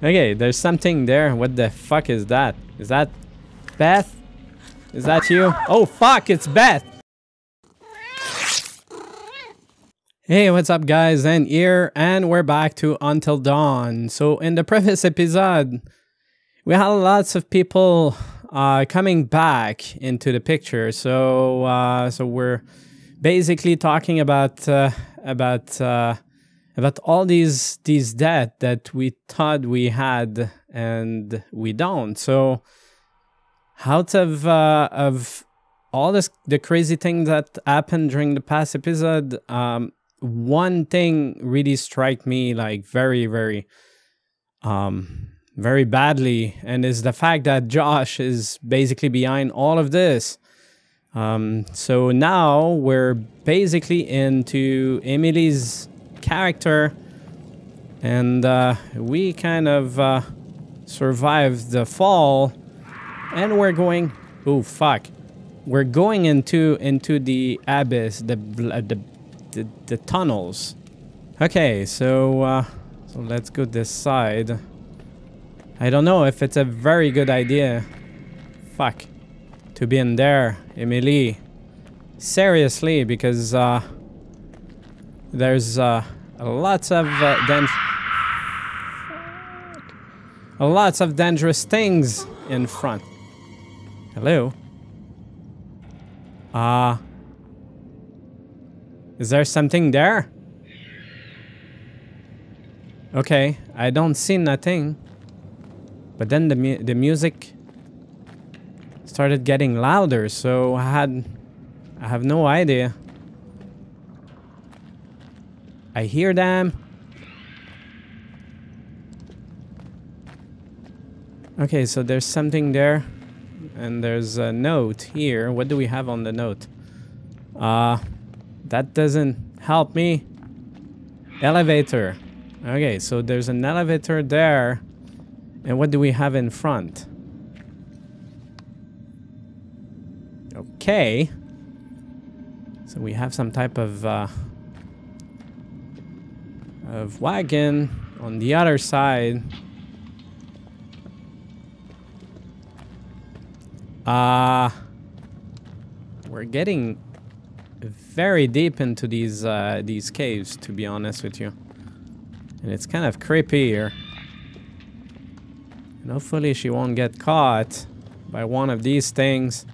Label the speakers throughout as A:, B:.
A: Okay, there's something there. What the fuck is that? Is that Beth? Is that you? Oh fuck, it's Beth! Hey, what's up guys? And here, and we're back to Until Dawn. So in the previous episode, we had lots of people uh, coming back into the picture. So uh, so we're basically talking about uh, about uh, about all these these dead that we thought we had and we don't. So out of uh, of all this the crazy things that happened during the past episode, um, one thing really struck me like very very um very badly and is the fact that Josh is basically behind all of this. Um, so now we're basically into Emily's character and uh, we kind of uh, survived the fall and we're going oh fuck. We're going into into the abyss the the the, the tunnels. Okay so uh, so let's go this side. I don't know if it's a very good idea. Fuck. To be in there Emily. Seriously because uh, there's uh, lots of uh, lots of dangerous things in front. Hello? Uh is there something there? Okay I don't see nothing. But then the mu the music started getting louder so I had I have no idea I hear them. Okay, so there's something there. And there's a note here. What do we have on the note? Uh, that doesn't help me. Elevator. Okay, so there's an elevator there. And what do we have in front? Okay. So we have some type of... Uh, of wagon on the other side. Uh, we're getting very deep into these uh, these caves, to be honest with you. And it's kind of creepy here. And hopefully she won't get caught by one of these things.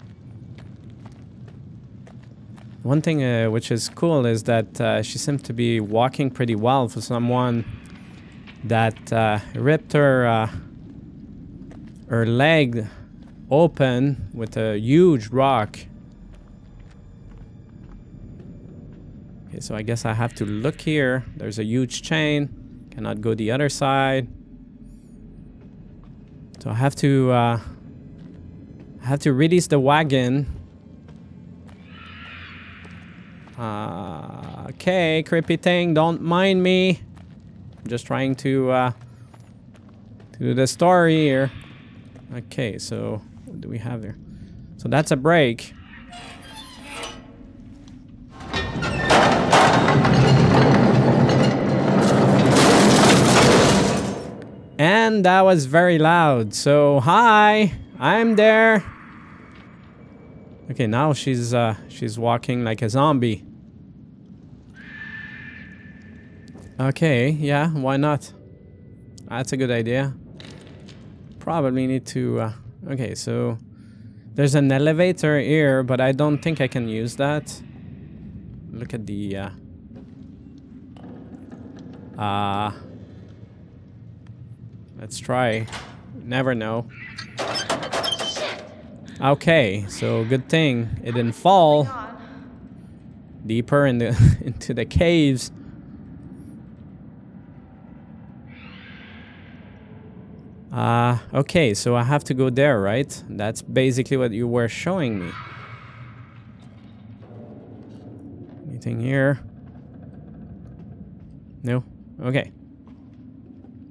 A: One thing uh, which is cool is that uh, she seems to be walking pretty well for someone that uh, ripped her uh, her leg open with a huge rock. Okay, so I guess I have to look here. There's a huge chain. Cannot go the other side. So I have to uh, I have to release the wagon uh, okay, creepy thing, don't mind me. I'm just trying to, uh, do the story here. Okay, so what do we have here? So that's a break. And that was very loud. So, hi, I'm there. Okay, now she's uh she's walking like a zombie. Okay, yeah, why not? That's a good idea. Probably need to uh, okay, so there's an elevator here, but I don't think I can use that. Look at the uh uh Let's try. Never know. Okay, so good thing it didn't fall deeper in the into the caves. Uh, okay, so I have to go there, right? That's basically what you were showing me. Anything here? No? Okay.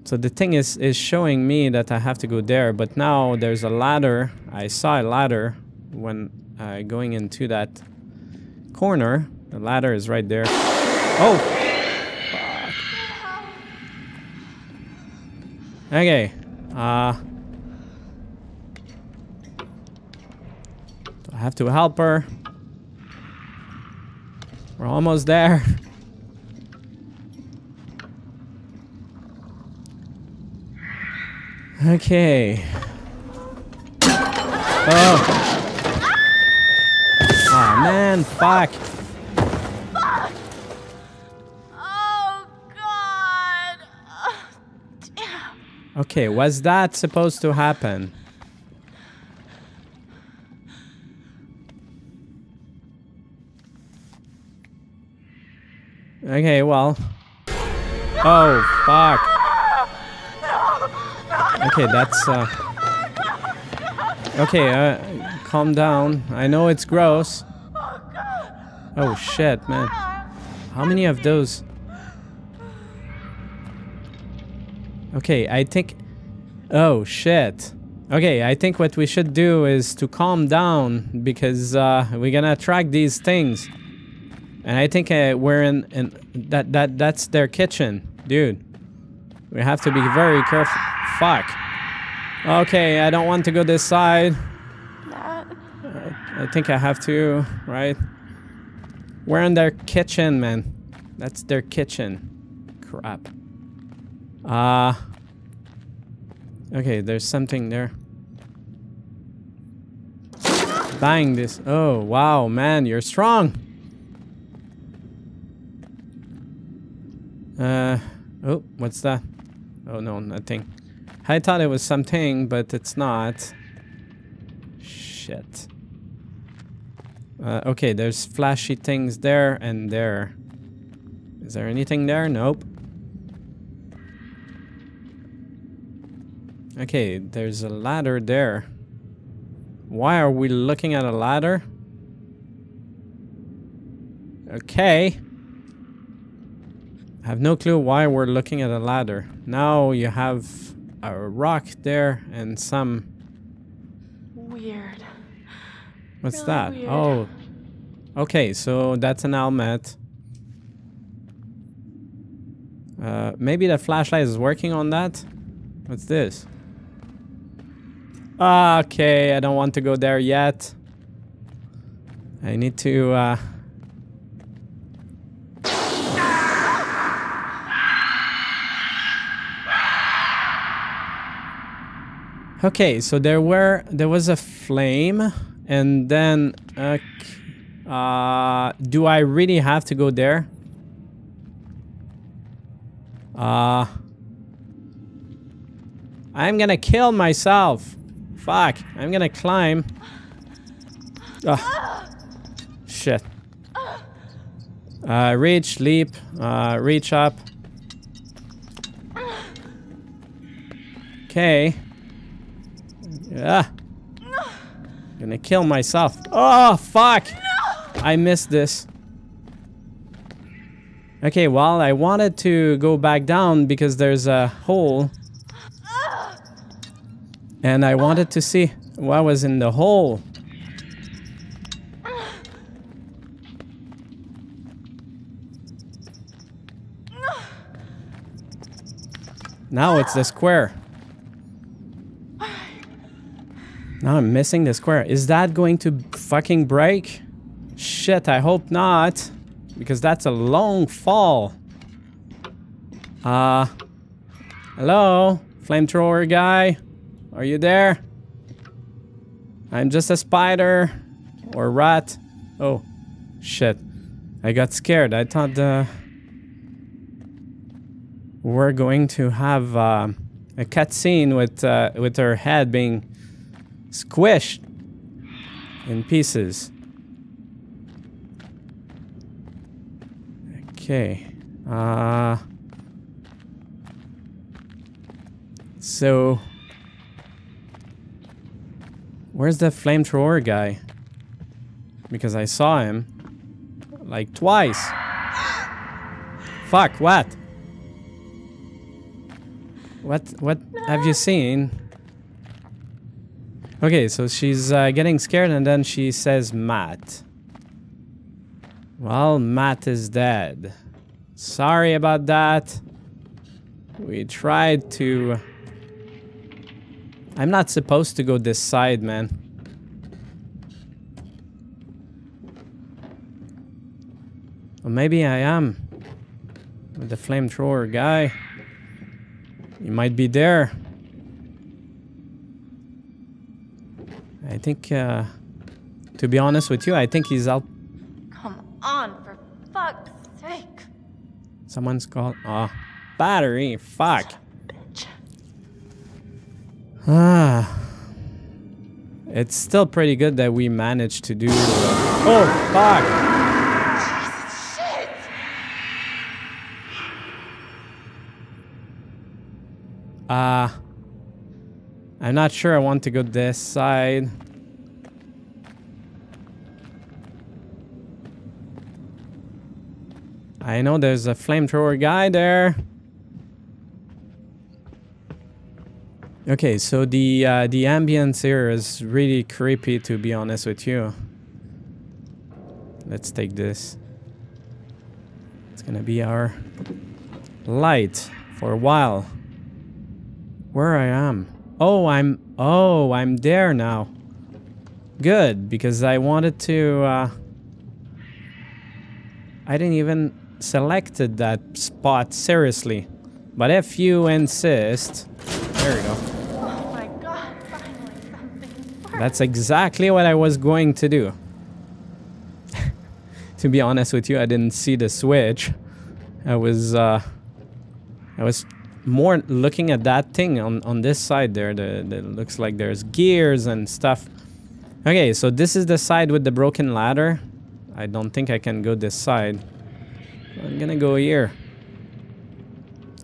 A: So the thing is, is showing me that I have to go there, but now there's a ladder. I saw a ladder when uh, going into that corner. The ladder is right there. Oh! Okay. Uh. I have to help her. We're almost there. Okay. Oh. Oh man, fuck. Okay, was that supposed to happen? Okay, well. Oh, fuck. Okay, that's, uh... Okay, uh, calm down. I know it's gross. Oh, shit, man. How many of those? Okay, I think... Oh, shit. Okay, I think what we should do is to calm down because uh, we're gonna attract these things. And I think uh, we're in, in that that that's their kitchen, dude. We have to be very careful. Fuck. Okay, I don't want to go this side. I think I have to, right? We're in their kitchen, man. That's their kitchen. Crap. Uh Okay, there's something there. Bang this. Oh, wow, man, you're strong. Uh, oh, what's that? Oh no, nothing. I thought it was something, but it's not. Shit. Uh, okay, there's flashy things there and there. Is there anything there? Nope. Okay, there's a ladder there. Why are we looking at a ladder? Okay. I have no clue why we're looking at a ladder. Now you have a rock there and some...
B: weird.
A: What's
B: Really
A: that?
B: weird.
A: Oh. Okay, so that's an helmet. Uh, maybe the flashlight is working on that? What's this? Okay, I don't want to go there yet. I need to, uh... Okay, so there were there was a flame, and then uh, uh, do I really have to go there? Uh, I'm gonna kill myself. Fuck, I'm gonna climb. Ugh. Shit. Uh, reach, leap, uh, reach up. Okay. Yeah. Gonna kill myself. Oh, fuck! I missed this. Okay, well, I wanted to go back down because there's a hole. And I wanted to see what was in the hole. Now it's the square. Now I'm missing the square. Is that going to fucking break? Shit, I hope not. Because that's a long fall. Uh, hello? Flamethrower guy? Are you there? I'm just a spider. Or rat. Oh, shit. I got scared. I thought uh, we're going to have uh, a cutscene with, uh, with her head being squished in pieces. Okay. Uh So Where's the flamethrower guy? Because I saw him like twice. Fuck, what? What what have you seen? Okay, so she's uh, getting scared and then she says Matt. Well, Matt is dead. Sorry about that. We tried to I'm not supposed to go this side, man. Or maybe I am. With the flamethrower guy. He might be there. I think, uh, to be honest with you, I think he's out.
B: Come on, for fuck's sake.
A: Someone's called. Ah, battery. Fuck.
B: Bitch.
A: Ah. It's still pretty good that we managed to do. oh, fuck.
B: Shit!
A: Uh, I'm not sure I want to go this side. I know there's a flamethrower guy there. Okay, so the uh, the ambience here is really creepy to be honest with you. Let's take this. It's gonna be our light for a while. Where I am. Oh, I'm oh, I'm there now. Good, because I wanted to uh I didn't even selected that spot seriously. But if you insist, there we go.
B: Oh my god, finally something.
A: That's exactly what I was going to do. to be honest with you, I didn't see the switch. I was uh I was more looking at that thing on on this side there. The, the looks like there's gears and stuff. Okay, so this is the side with the broken ladder. I don't think I can go this side. I'm gonna go here.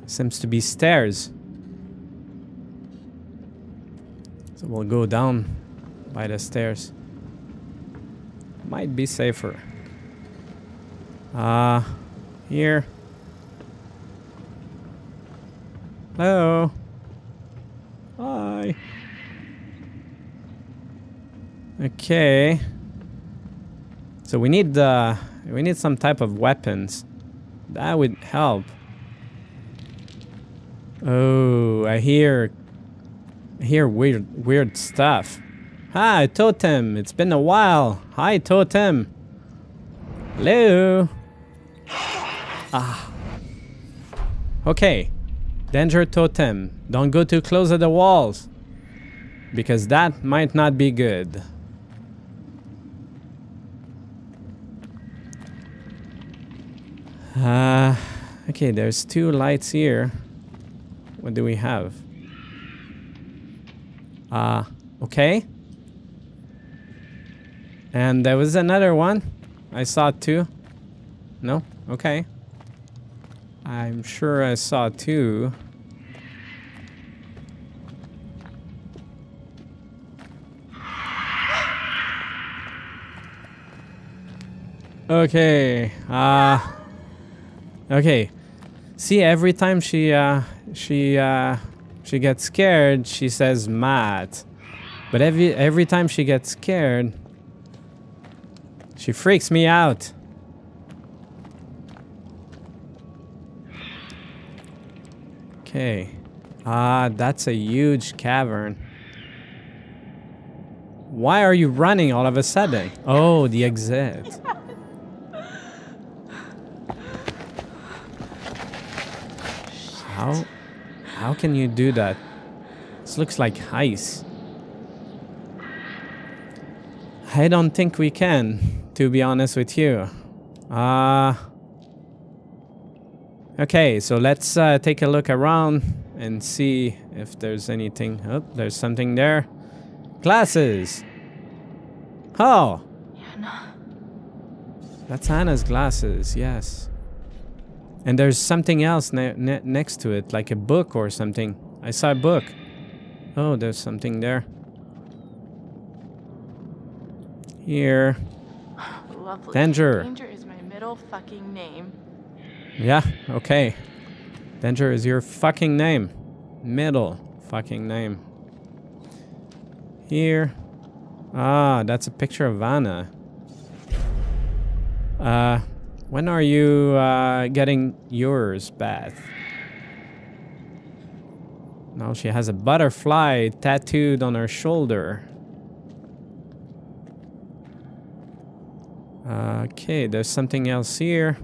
A: Seems to be stairs. So we'll go down by the stairs. Might be safer. Uh, here. Hello. Hi. Okay. So we need uh, we need some type of weapons. That would help. Oh, I hear I hear weird weird stuff. Hi, Totem. It's been a while. Hi, Totem. Hello. Ah. Okay. Danger Totem. Don't go too close to the walls. Because that might not be good. Uh, okay, there's two lights here. What do we have? Uh, okay. And there was another one. I saw two. No? Okay. I'm sure I saw two. Okay. Uh Okay. See every time she uh she uh she gets scared, she says Matt. But every every time she gets scared, she freaks me out. Okay. Ah, uh, that's a huge cavern. Why are you running all of a sudden? Oh, the exit. How how can you do that? This looks like ice. I don't think we can, to be honest with you. Ah. Uh, Okay, so let's uh, take a look around and see if there's anything. Oh, there's something there. Glasses. Oh.
B: Hannah.
A: That's Hannah's glasses, yes. And there's something else ne ne next to it, like a book or something. I saw a book. Oh, there's something there. Here.
B: Lovely.
A: Danger.
B: Danger is my middle fucking name.
A: Yeah, okay. Danger is your fucking name. Middle fucking name. Here. Ah, that's a picture of Hannah. Uh, when are you uh, getting yours, Beth? Now she has a butterfly tattooed on her shoulder. Okay, there's something else here.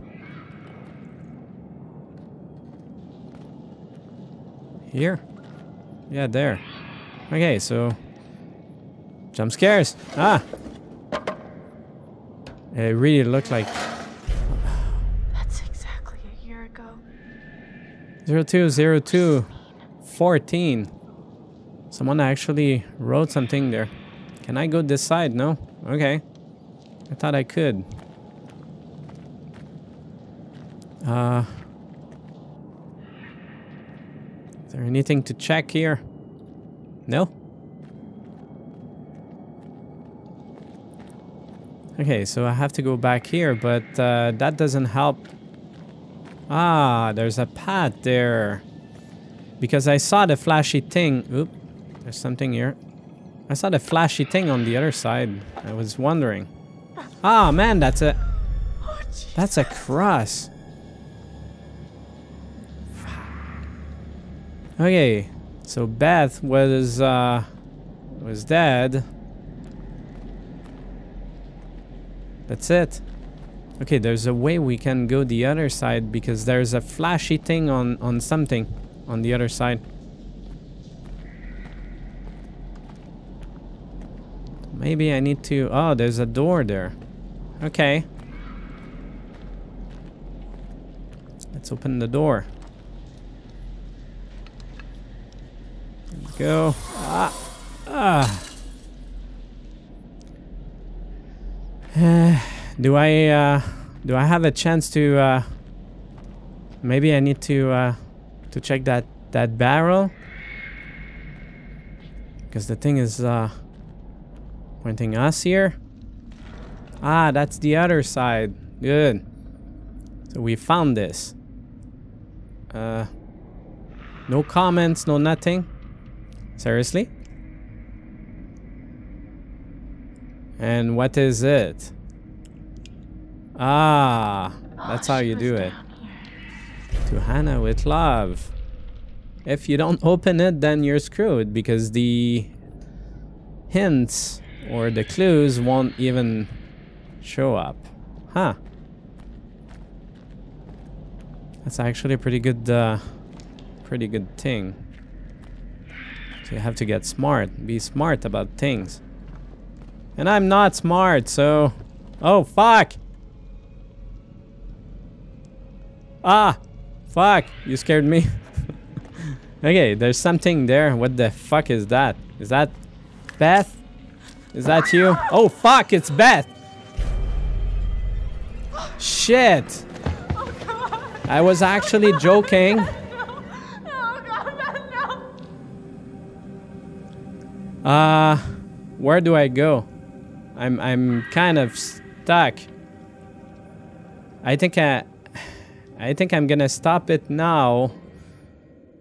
A: Here? Yeah, there. Okay, so... Jump scares! Ah! It really looked like...
B: That's exactly a year ago.
A: 0202 14. Someone actually wrote something there. Can I go this side? No? Okay. I thought I could. Uh... Is there anything to check here? No? Okay, so I have to go back here, but uh, that doesn't help. Ah, there's a path there. Because I saw the flashy thing. Oop, there's something here. I saw the flashy thing on the other side. I was wondering. Ah, man, that's a...
B: Oh.
A: That's a cross. Okay, so Beth was uh was dead. That's it. Okay, there's a way we can go the other side because there's a flashy thing on on something on the other side. Maybe I need to Oh, there's a door there. Okay. Let's open the door. Go. Ah. Ah. do I uh do I have a chance to uh maybe I need to uh to check that that barrel? Because the thing is uh pointing us here. Ah, that's the other side. Good. So we found this. Uh no comments, no nothing. Seriously? And what is it? Ah, that's how you do it. To Hannah with love. If you don't open it, then you're screwed because the hints or the clues won't even show up. Huh. That's actually a pretty good, uh, pretty good thing. So you have to get smart. Be smart about things. And I'm not smart, so... Oh, fuck! Ah! Fuck! You scared me. okay, there's something there. What the fuck is that? Is that Beth? Is that you? Oh, fuck! It's Beth! Shit!
B: Oh!
A: I was actually joking. Uh, where do I go? I'm I'm kind of stuck. I think I I think I'm gonna stop it now.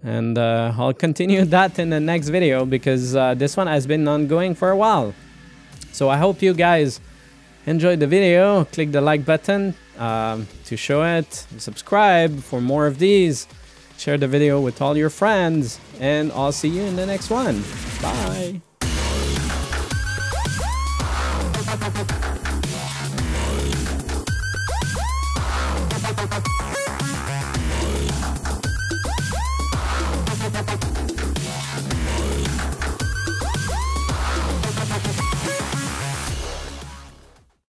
A: And uh, I'll continue that in the next video because uh, this one has been ongoing for a while. So I hope you guys enjoyed the video. Click the like button um, to show it. Subscribe for more of these. Share the video with all your friends. And I'll see you in the next one. Bye.